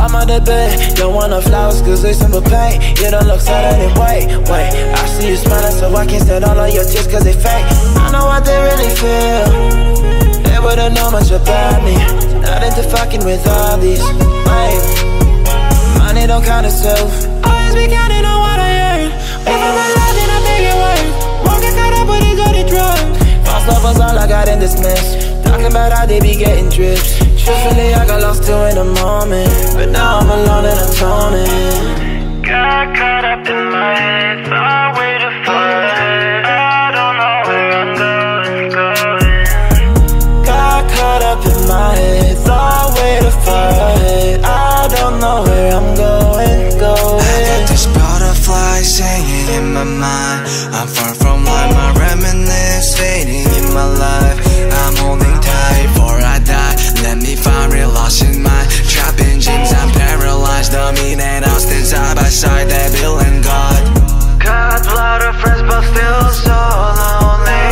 on the bed, don't want no flowers cause they simple pain You don't look sad anyway, wait I see you smiling so I can't stand all of your tears cause they fake. I know what they really feel. They wouldn't know much about me. Not into fucking with all these, wait Money don't count itself Always be counting on what I earn. For my life and I make it work Won't get caught up with these dirty drugs False lovers all I got in this mess. Talking about how they be getting trips Truthfully, I'm alone and I'm toning Got caught up in my head way too far ahead. I don't know where I'm going, going. Got caught up in my head Thought way too far ahead. I don't know where I'm going, going. This butterfly singing in my mind. I'm far from life, my reminiscence fading in my life side, devil and God Got a lot of friends but still so lonely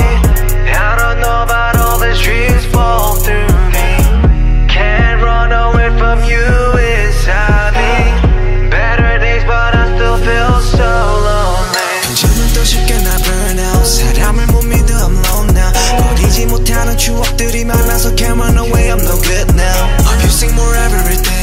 I don't know about all these dreams fall through me Can't run away from you, it's having Better days but I still feel so lonely 요즘은 또 쉽게 나 burn out 사람을 못 믿어 I'm alone now 버리지 못하는 추억들이 많아서 can't run away I'm no good now I'm using more everything